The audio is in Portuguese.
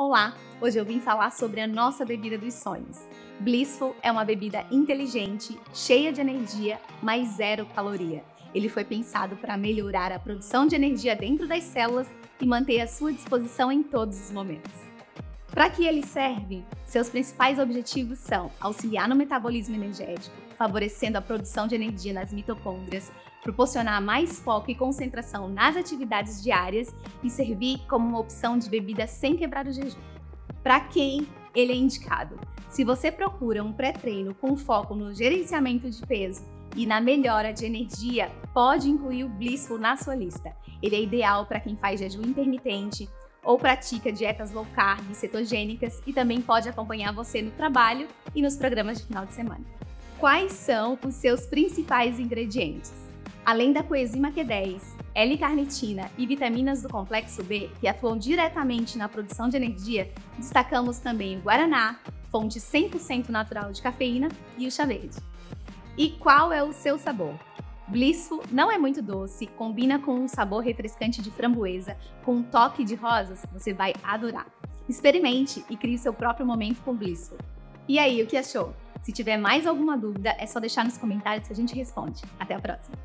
Olá! Hoje eu vim falar sobre a nossa bebida dos sonhos. Blissful é uma bebida inteligente, cheia de energia, mas zero caloria. Ele foi pensado para melhorar a produção de energia dentro das células e manter a sua disposição em todos os momentos. Para que ele serve? Seus principais objetivos são auxiliar no metabolismo energético, favorecendo a produção de energia nas mitocôndrias, proporcionar mais foco e concentração nas atividades diárias e servir como uma opção de bebida sem quebrar o jejum. Para quem ele é indicado? Se você procura um pré-treino com foco no gerenciamento de peso e na melhora de energia, pode incluir o Blissful na sua lista. Ele é ideal para quem faz jejum intermitente ou pratica dietas low carb, cetogênicas e também pode acompanhar você no trabalho e nos programas de final de semana. Quais são os seus principais ingredientes? Além da coenzima Q10, L-carnitina e vitaminas do complexo B, que atuam diretamente na produção de energia, destacamos também o guaraná, fonte 100% natural de cafeína, e o chá verde. E qual é o seu sabor? Blissful não é muito doce, combina com um sabor refrescante de framboesa, com um toque de rosas, você vai adorar. Experimente e crie seu próprio momento com Blissful. E aí, o que achou? Se tiver mais alguma dúvida, é só deixar nos comentários que a gente responde. Até a próxima!